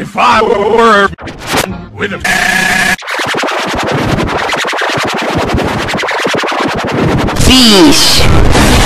If I were with a Fish.